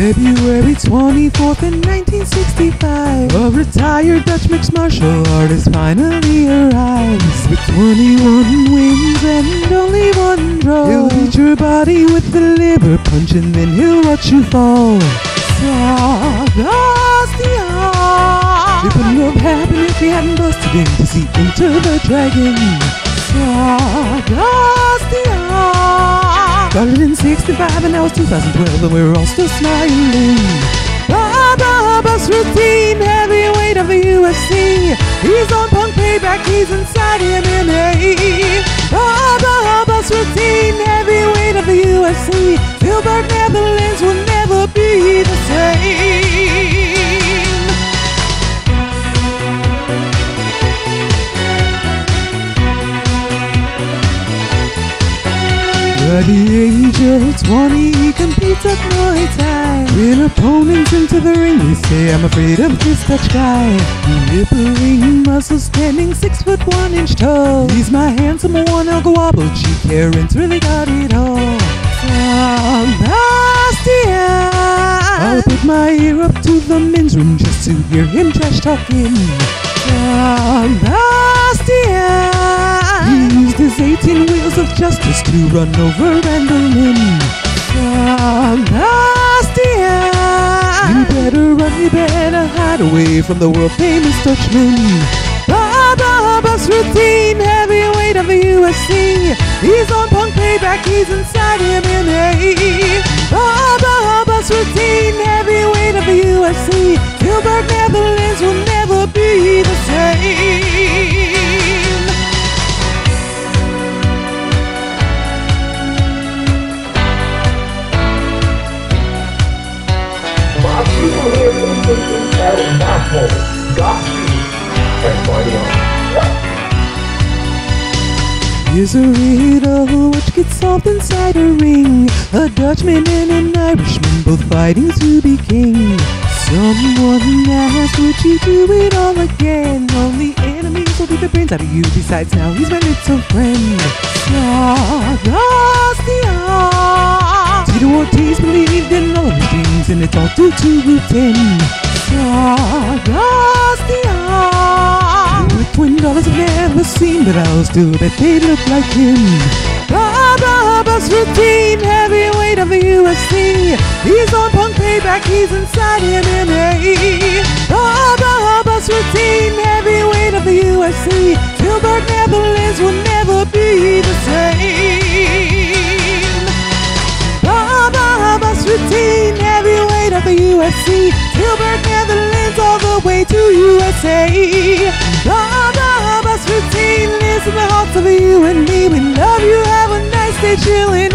February 24th in 1965, a retired Dutch mixed martial artist finally arrives. With 21 wins and only one draw, he'll beat your body with the liver punch and then he'll watch you fall. Sebastian! It wouldn't have happened if he hadn't busted in to see Enter the Dragon. Sebastian! 65 and now it's 2012 and we're all still smiling. Baba Bas Rutten, heavyweight of the UFC. He's on punk payback, he's inside MMA. Baba Bas Rutten, heavyweight of the UFC. Tilburg, At the age of 20, he competes at Muay Thai. When opponents into the ring, they say, I'm afraid of this Dutch guy. Rippling muscles, standing six foot one inch tall. He's my handsome one, El Guapo, cheap parents really got it all. Sebastian! I'll put my ear up to the men's room just to hear him trash talking. Sebastian! Justice to run over Randleman. Sebastian! You better run, you better hide away from the world famous Dutchman. Baba Bas Rutten, heavyweight of the UFC. He's on punk payback, he's inside MMA. Baba Bas Rutten, heavyweight of the UFC. Tilburg, Netherlands will never be here instantly fell in that moment. Godspeed. On. Here's a riddle which gets solved inside a ring. A Dutchman and an Irishman both fighting to be king. Someone asked, would you do it all again? Only enemies will beat the brains out of you. Besides, now he's my little friend. Sebastian! Tito Ortiz believed in all of his dreams, and it's all due to Rutten. Sebastian! With twin dollars I've never seen, but I'll still bet they look like him. Baba Bas Rutten, heavyweight of the UFC. He's on punk payback, he's inside MMA. Baba Bas Rutten, heavyweight of the UFC. Tilburg, me. Tilburg, Netherlands, all the way to USA. The Bas Rutten is in the hearts of you and me. We love you. Have a nice day chilling